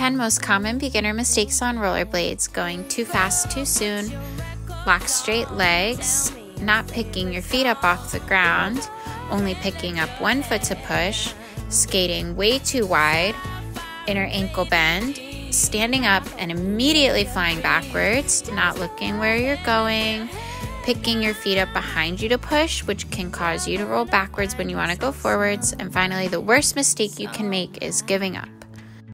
10 most common beginner mistakes on rollerblades. Going too fast too soon, lock straight legs, not picking your feet up off the ground, only picking up one foot to push, skating way too wide, inner ankle bend, standing up and immediately flying backwards, not looking where you're going, picking your feet up behind you to push, which can cause you to roll backwards when you want to go forwards, and finally, the worst mistake you can make is giving up.